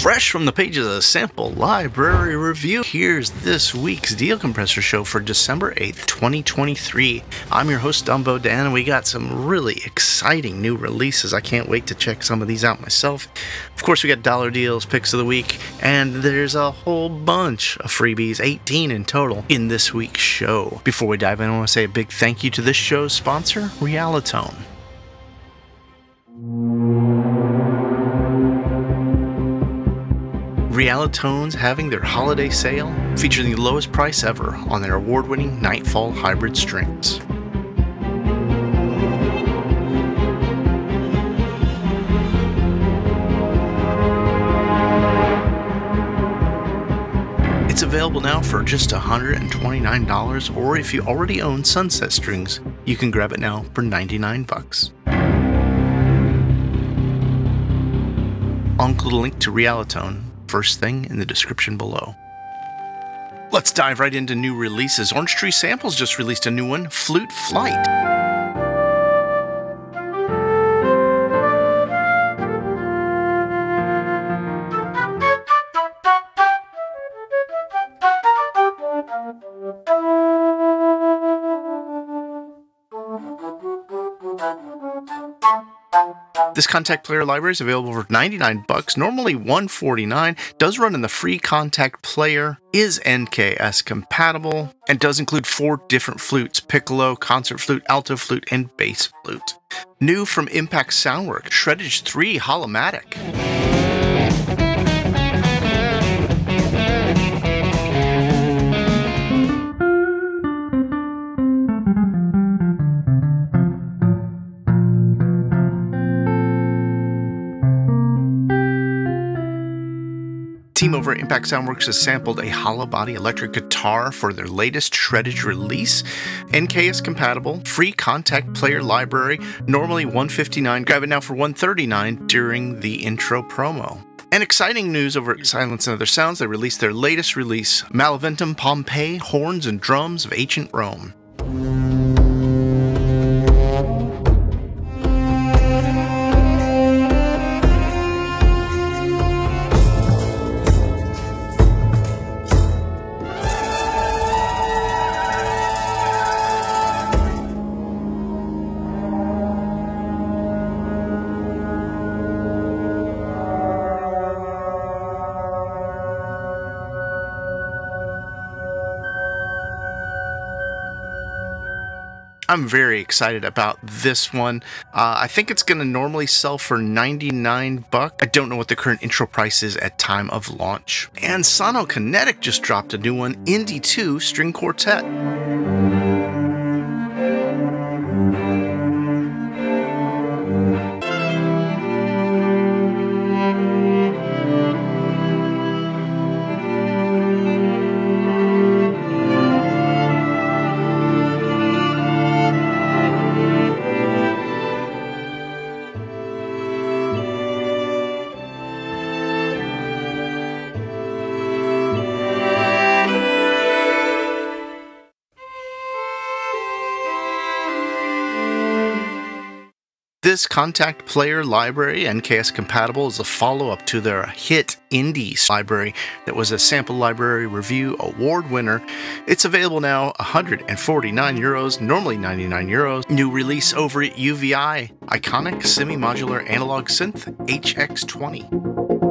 Fresh from the pages of the Sample Library Review, here's this week's Deal Compressor Show for December 8th, 2023. I'm your host, Dumbo Dan, and we got some really exciting new releases. I can't wait to check some of these out myself. Of course, we got dollar deals, picks of the week, and there's a whole bunch of freebies, 18 in total, in this week's show. Before we dive in, I want to say a big thank you to this show's sponsor, Realitone. Realitone's having their holiday sale, featuring the lowest price ever on their award winning Nightfall hybrid strings. It's available now for just $129, or if you already own Sunset strings, you can grab it now for 99 bucks. I'll include a link to Realitone first thing in the description below. Let's dive right into new releases. Orange Tree Samples just released a new one, Flute Flight. This Kontakt player library is available for 99 bucks, normally 149. Does run in the free Kontakt player, is NKS compatible, and does include four different flutes: piccolo, concert flute, alto flute, and bass flute. New from Impact Soundwork, Shreddage 3 Hollomatic. Impact Soundworks has sampled a hollow body electric guitar for their latest shreddage release. NK is compatible, free Kontakt player library, normally 159 grab it now for 139 during the intro promo. And exciting news over at Silence and Other Sounds, they released their latest release, Maleventum Pompeii Horns and Drums of Ancient Rome. I'm very excited about this one. Uh, I think it's going to normally sell for 99 bucks. I don't know what the current intro price is at time of launch. And Sonokinetic just dropped a new one, Indie 2 String Quartet. This Kontakt player library, NKS compatible, is a follow up to their hit Indies library that was a Sample Library Review award winner. It's available now 149 euros, normally 99 euros. New release over at UVI, Iconic Semi Modular Analog Synth HX20.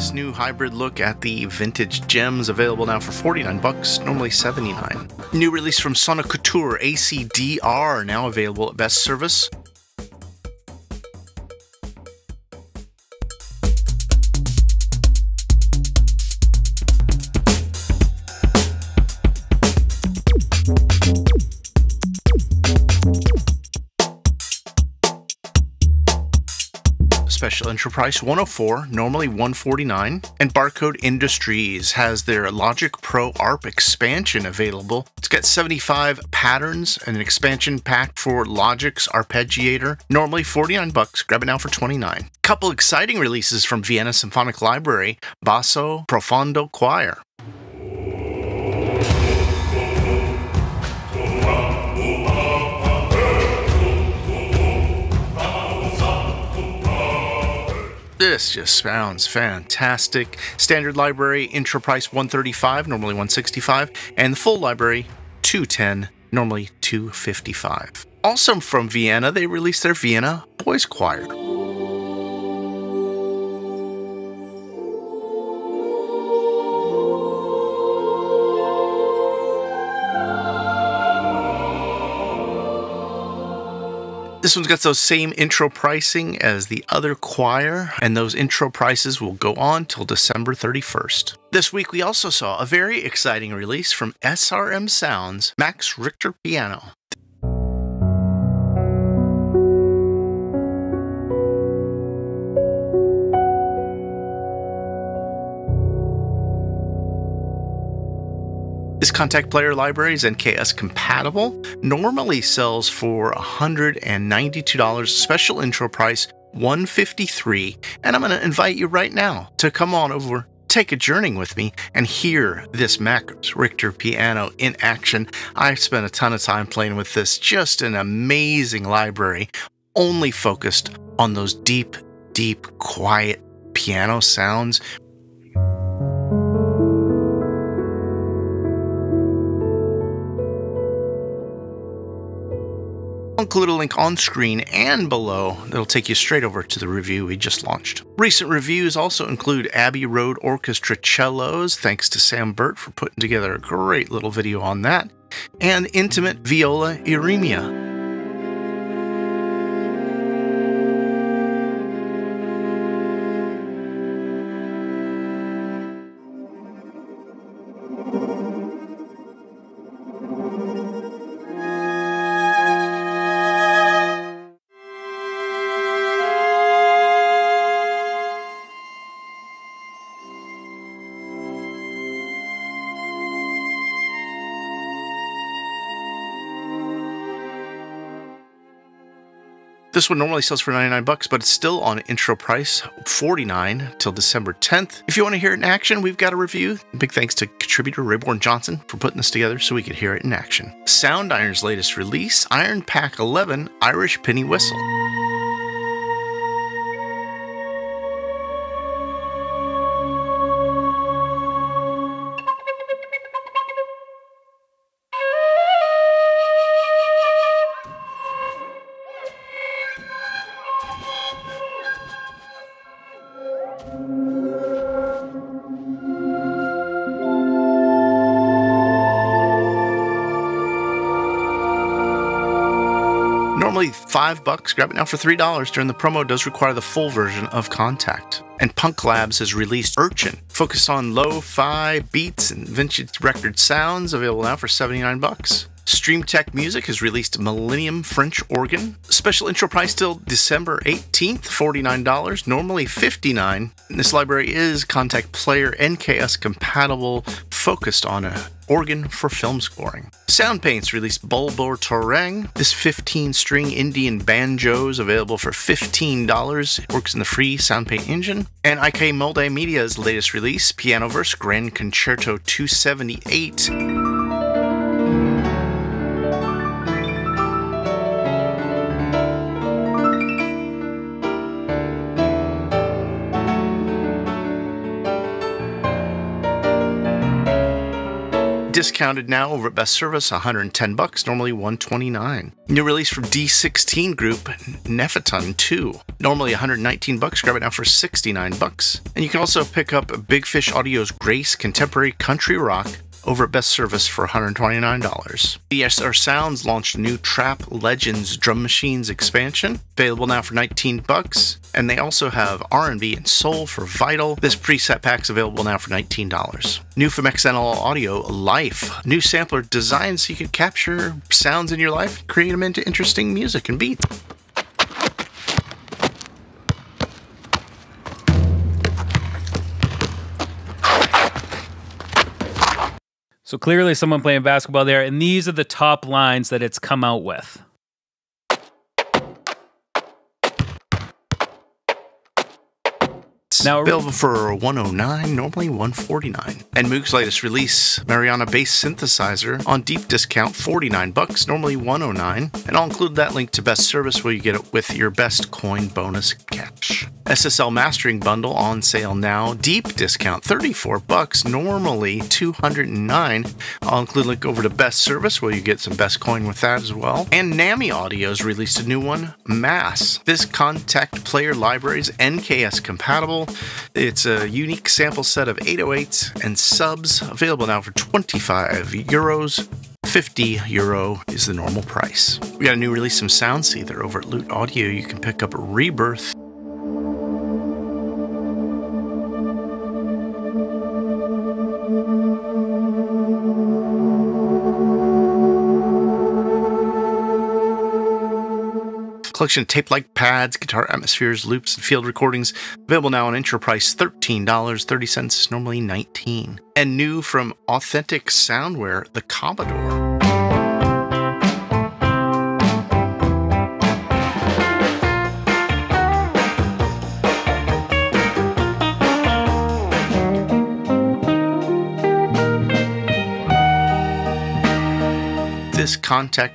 This new hybrid look at the vintage gems available now for 49 bucks, normally 79. New release from Soniccouture ACDR now available at best service. Special Intro Price 104, normally 149. And Barcode Industries has their Logic Pro ARP expansion available. It's got 75 patterns and an expansion pack for Logic's Arpeggiator, normally 49 bucks. Grab it now for 29. Couple exciting releases from Vienna Symphonic Library, Basso Profondo Choir. This just sounds fantastic. Standard library intro price 135, normally 165, and the full library 210, normally 255. Also from Vienna, they released their Vienna Boys Choir. This one's got those same intro pricing as the other choir, and those intro prices will go on till December 31st. This week we also saw a very exciting release from SRM Sounds Max Richter Piano. This Kontakt player library is NKS compatible, normally sells for $192, special intro price 153. and I'm going to invite you right now to come on over take a journey with me and hear this Max Richter piano in action. I spent a ton of time playing with this, just an amazing library, only focused on those deep, deep, quiet piano sounds Include a link on screen and below that'll take you straight over to the review we just launched. Recent reviews also include Abbey Road Orchestra cellos, thanks to Sam Burt for putting together a great little video on that, and Intimate Viola Iremia. This one normally sells for 99 bucks, but it's still on intro price 49 till December 10th. If you want to hear it in action, we've got a review. Big thanks to contributor Rayborn Johnson for putting this together so we could hear it in action. Soundiron's latest release, Iron Pack 11 Irish Penny Whistle. Five bucks, grab it now for three dollars during the promo does require the full version of Kontakt. And Punk Labs has released Urchin, focused on lo-fi beats and vintage record sounds, available now for 79 bucks. Streamtech Music has released Millennium French Organ. Special intro price till December 18th, $49, normally 59. This library is Kontakt Player NKS compatible, focused on a organ for film scoring. Soundpaint's released Bulbul Tarang. This 15 string Indian banjo is available for $15. It works in the free SoundPaint engine. And IK Multimedia's latest release, Pianoverse Gran Concerto 278. Discounted now over at Best Service, 110 bucks, normally 129. New release from D16 Group, Nepheton 2, normally 119 bucks, grab it now for 69 bucks. And you can also pick up Big Fish Audio's Grace Contemporary Country Rock over at Best Service for $129. ADSR Sounds launched a new Trap Legends Drum Machines expansion, available now for 19 bucks, and they also have R&B and soul for Vital. This preset pack's available now for $19. New from XLN Audio, Life, new sampler designed so you can capture sounds in your life, create them into interesting music and beats. So clearly, someone playing basketball there, and these are the top lines that it's come out with. Now available for 109, normally 149. And Moog's latest release, Mariana bass synthesizer on deep discount, 49 bucks, normally 109. And I'll include that link to best service where you get it with your best coin bonus cash. SSL Mastering Bundle on sale now. Deep discount, 34 bucks, normally 209. I'll include a link over to Best Service where you get some best coin with that as well. And NAMI Audio's released a new one, Mass. This Kontakt player library is NKS compatible. It's a unique sample set of 808s and subs available now for 25 euros. 50 euro is the normal price. We got a new release from Soundseether over at Loot Audio. You can pick up Rebirth collection of tape-like pads, guitar atmospheres, loops, and field recordings. Available now on intro price $13.30, normally 19 And new from Authentic Soundware, the Commodore.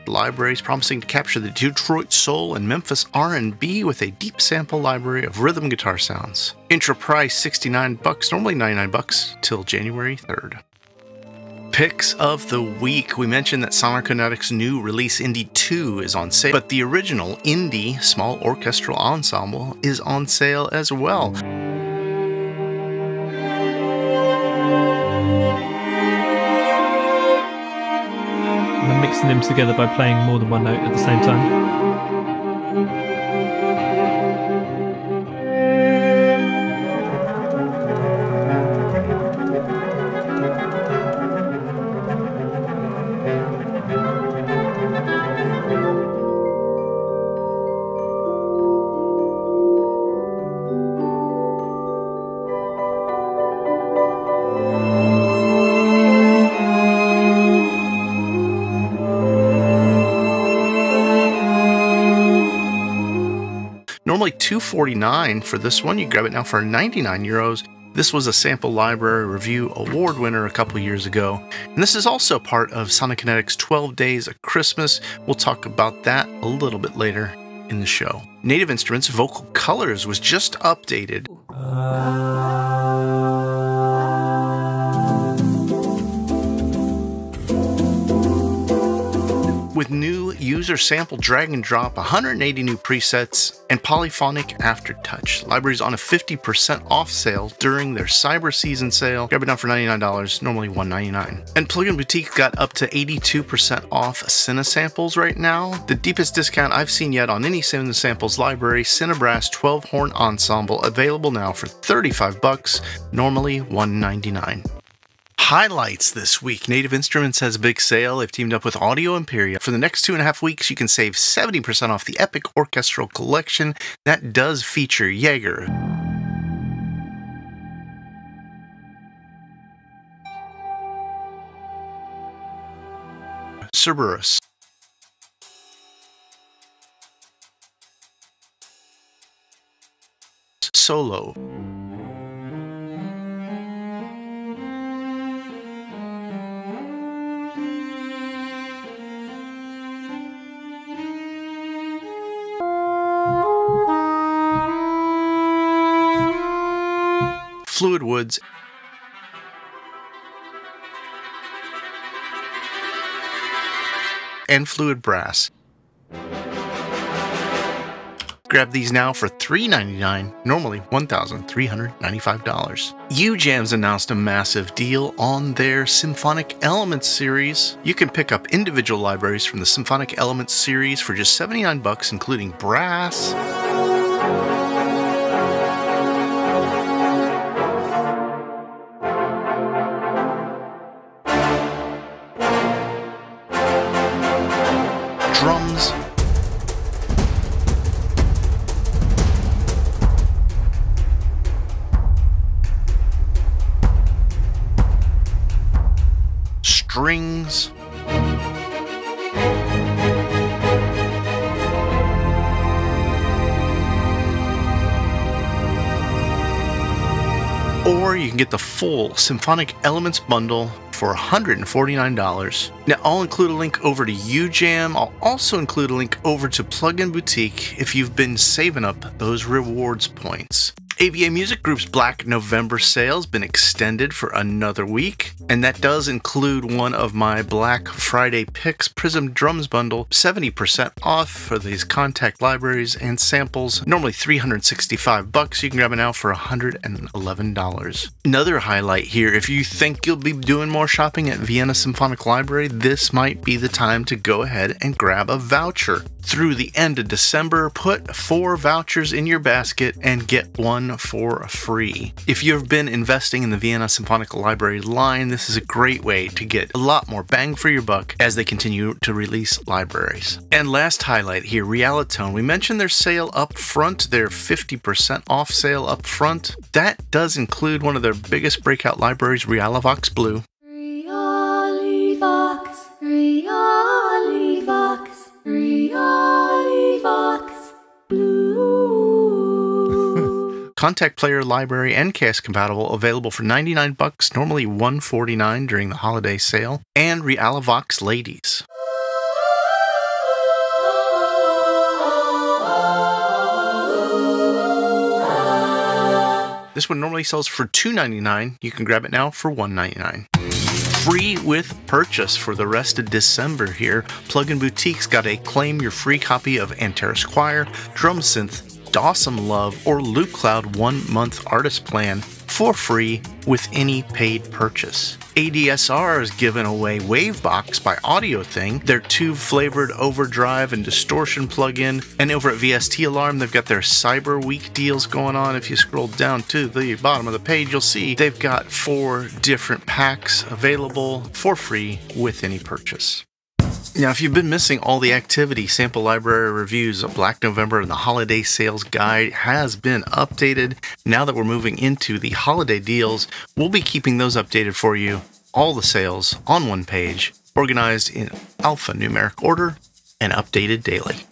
Library is promising to capture the Detroit soul and Memphis R&B with a deep sample library of rhythm guitar sounds. Intro price 69 bucks, normally 99 bucks till January 3rd. Picks of the week. We mentioned that Sonokinetics' new release Indie 2 is on sale, but the original Indie Small Orchestral Ensemble is on sale as well. Them together by playing more than one note at the same time. 249 for this one. You grab it now for 99 euros. This was a sample library review award winner a couple years ago. And this is also part of Sonokinetic's 12 Days of Christmas. We'll talk about that a little bit later in the show. Native Instruments Vocal Colors was just updated. User sample drag and drop, 180 new presets, and polyphonic aftertouch. Libraries on a 50% off sale during their cyber season sale. Grab it now for $99, normally 199. And Plugin Boutique got up to 82% off Cinesamples right now. The deepest discount I've seen yet on any Cinesamples library, Cinebrass 12 horn ensemble, available now for 35 bucks, normally 199 highlights this week. Native Instruments has a big sale. They've teamed up with Audio Imperia. For the next two and a half weeks, you can save 70% off the Epic Orchestral Collection. That does feature Jaeger. Cerberus. Solo. Fluid Woods and Fluid Brass. Grab these now for $3.99, normally $1,395. UJAM's announced a massive deal on their Symphonic Elements series. You can pick up individual libraries from the Symphonic Elements series for just 79 bucks, including brass, or you can get the full Symphonic Elements bundle for $149. Now, I'll include a link over to UJAM. I'll also include a link over to Plugin Boutique if you've been saving up those rewards points. AVA Music Group's Black November sale's been extended for another week, and that does include one of my Black Friday picks Prism Drums bundle, 70% off for these Kontakt libraries and samples. Normally 365 bucks, you can grab it now for $111. Another highlight here, if you think you'll be doing more shopping at Vienna Symphonic Library, this might be the time to go ahead and grab a voucher. Through the end of December, put four vouchers in your basket and get one for free. If you've been investing in the Vienna Symphonic Library line, this is a great way to get a lot more bang for your buck as they continue to release libraries. And last highlight here, Realitone. We mentioned their sale up front, their 50% off sale up front. That does include one of their biggest breakout libraries, Realivox Blue. Realivox, Realivox, Realivox Kontakt Player Library and NKS compatible, available for 99 bucks, normally 149 during the holiday sale, and Realivox Ladies. This one normally sells for $2.99. You can grab it now for $1.99 free with purchase for the rest of December here. Plugin Boutique's got a claim your free copy of Antares Choir, Drum Synth, Dawson Love, or Loop Cloud one month artist plan for free with any paid purchase. ADSR is giving away Wavebox by Audiothing, their tube flavored overdrive and distortion plugin. And over at VST Alarm, they've got their Cyber Week deals going on. If you scroll down to the bottom of the page, you'll see they've got four different packs available for free with any purchase. Now, if you've been missing all the activity, sample library reviews Black November and the holiday sales guide has been updated. Now that we're moving into the holiday deals, we'll be keeping those updated for you. All the sales on one page, organized in alphanumeric order and updated daily.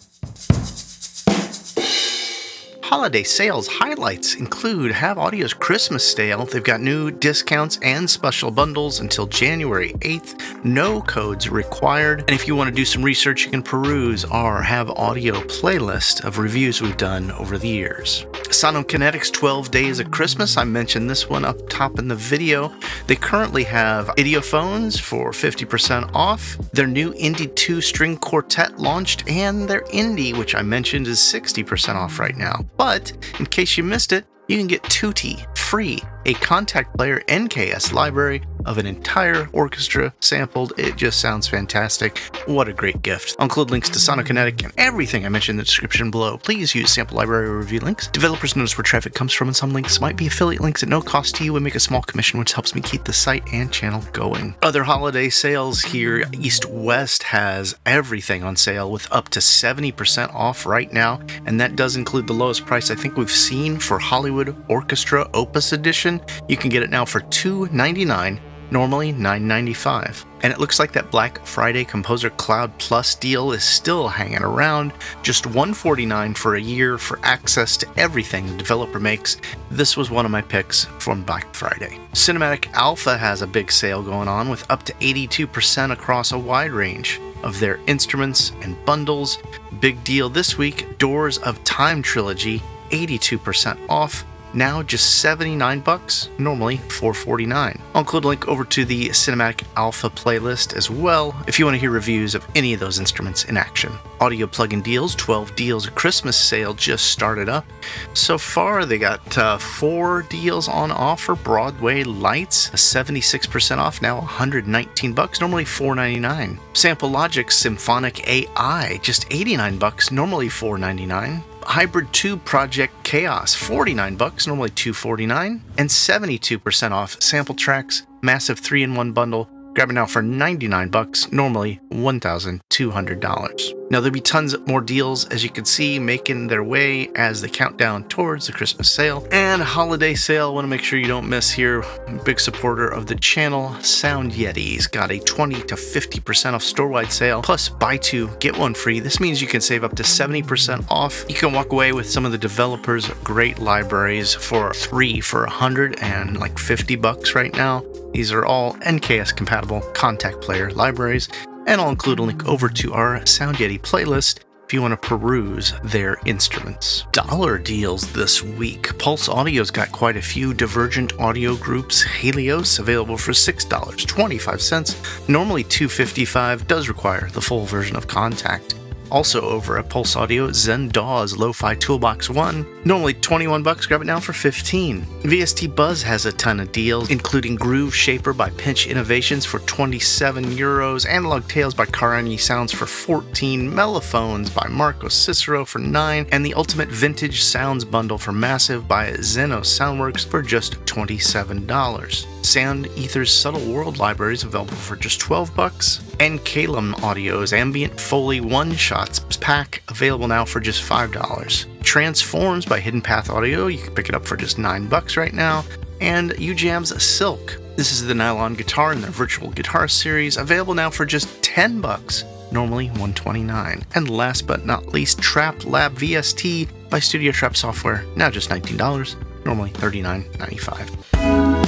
Holiday sales highlights include Heavyocity's Christmas sale. They've got new discounts and special bundles until January 8th. No codes required. And if you want to do some research, you can peruse our Have Audio playlist of reviews we've done over the years. Sonokinetic's 12 Days of Christmas. I mentioned this one up top in the video. They currently have idiophones for 50% off. Their new Indie 2 string quartet launched, and their Indie, which I mentioned, is 60% off right now. But in case you missed it, you can get Tutti free, a Kontakt player NKS library of an entire orchestra sampled. It just sounds fantastic. What a great gift. I'll include links to Sonokinetic and everything I mentioned in the description below. Please use sample library review links. Developers notice where traffic comes from, and some links might be affiliate links at no cost to you and make a small commission, which helps me keep the site and channel going. Other holiday sales here East West has everything on sale with up to 70% off right now, and that does include the lowest price I think we've seen for Hollywood Orchestra Opus Edition. You can get it now for $2.99 normally $9.95. And it looks like that Black Friday Composer Cloud Plus deal is still hanging around, just 149 for a year for access to everything the developer makes. This was one of my picks from Black Friday. Cinematic Alpha has a big sale going on with up to 82% across a wide range of their instruments and bundles. Big deal this week Doors of Time Trilogy, 82% off now just 79 bucks, normally 449. I'll include a link over to the Cinematic Alpha playlist as well if you want to hear reviews of any of those instruments in action. Audio plug-in deals, 12 deals, a Christmas sale just started up. So far, they got uh, four deals on offer. Broadway Lights, 76% off, now 119 bucks, normally 499. Sample Logic Symphonic AI, just 89 bucks, normally 499. Hybrid 2 Project Chaos, 49 bucks, normally 249, and 72% off sample tracks, massive 3-in-1 bundle. Grab it now for 99 bucks, normally $1,200. Now, there'll be tons more deals, as you can see, making their way as the countdown towards the Christmas sale and holiday sale. Want to make sure you don't miss here. Big supporter of the channel, Sound Yeti's got a 20 to 50% off store wide sale, plus buy two, get one free. This means you can save up to 70% off. You can walk away with some of the developers' great libraries for three for 100 and like 50 bucks right now. These are all NKS compatible Kontakt player libraries and I'll include a link over to our Sound Yeti playlist if you want to peruse their instruments. Dollar deals this week. Pulse Audio's got quite a few Divergent audio groups. Helios available for $6.25. Normally $2.55 does require the full version of Kontakt. Also over at Pulse Audio, Zen DAW's Lo-Fi Toolbox 1. Normally 21 bucks, grab it now for 15. VST Buzz has a ton of deals, including Groove Shaper by Pinch Innovations for 27 euros, Analog Tales by Karanyi Sounds for 14, Mellophones by Marco Cicero for 9, and the Ultimate Vintage Sounds Bundle for Massive by Zeno Soundworks for just $27. Sound Ether's Subtle World library is available for just 12 bucks, and Calum Audio's Ambient Foley One Shots pack available now for just $5. Transforms by Hidden Path Audio, you can pick it up for just 9 bucks right now, and UJAM's Silk. This is the nylon guitar in their virtual guitar series, available now for just 10 bucks normally 129 And last but not least, Trap Lab VST by Studio Trap Software, now just $19, normally $39.95.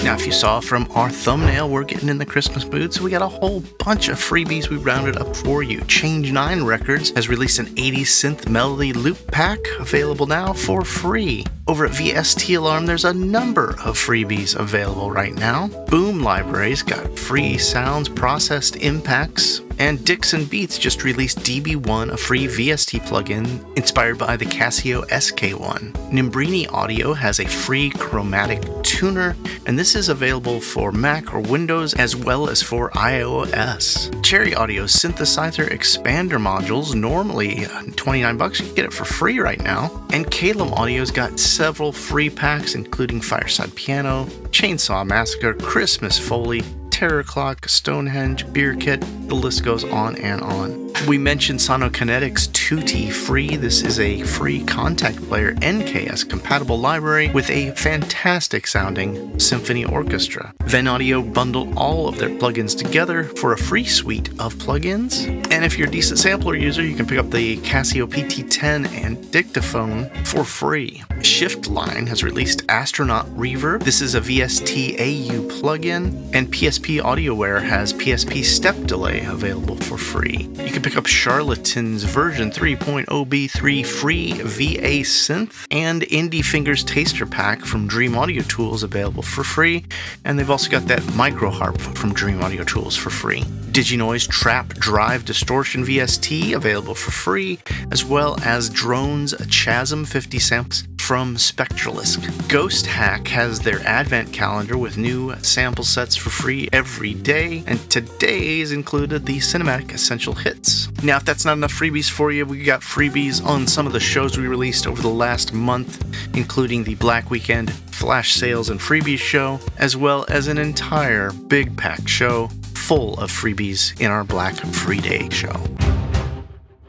Now, if you saw from our thumbnail, we're getting in the Christmas mood, so we got a whole bunch of freebies we rounded up for you. Change 9 Records has released an 80s synth melody loop pack, available now for free. Over at VST Alarm, there's a number of freebies available right now. Boom Libraries got free sounds, processed impacts, and Dixon Beats just released DB1, a free VST plugin inspired by the Casio SK1. Nimbrini Audio has a free chromatic tuner, and this is available for Mac or Windows as well as for iOS. Cherry Audio synthesizer expander modules, normally uh, 29 bucks, you can get it for free right now. And Calum Audio's got several free packs, including Fireside Piano, Chainsaw Massacre, Christmas Foley, Terror Clock, Stonehenge, Beer Kit, the list goes on and on. We mentioned Sonokinetics Tutti Free. This is a free Kontakt player NKS compatible library with a fantastic sounding symphony orchestra. Venn Audio bundled all of their plugins together for a free suite of plugins. And if you're a decent sampler user, you can pick up the Casio PT10 and Dictaphone for free. Shiftline has released Astronaut Reverb. This is a VST AU plugin, and PSP AudioWare has PSP Step Delay available for free. You can pick up Charlatan's version 3.0B3 free VA synth and Indie Fingers Taster Pack from Dream Audio Tools available for free, and they've also got that micro harp from Dream Audio Tools for free. DigiNoise Trap Drive Distortion VST available for free, as well as Drones Chasm 50 samples from Spectralisk. Ghost Hack has their advent calendar with new sample sets for free every day, and today's included the Cinematic Essential Hits. Now, if that's not enough freebies for you, we got freebies on some of the shows we released over the last month, including the Black Weekend Flash Sales and Freebies show, as well as an entire Big Pack show full of freebies in our Black Free Day show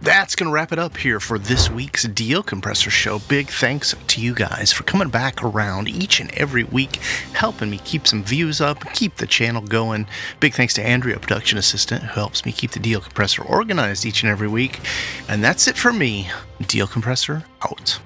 that's going to wrap it up here for this week's Deal Compressor Show. Big thanks to you guys for coming back around each and every week, helping me keep some views up, keep the channel going. Big thanks to Andrea, production assistant, who helps me keep the Deal Compressor organized each and every week. And that's it for me. Deal Compressor out.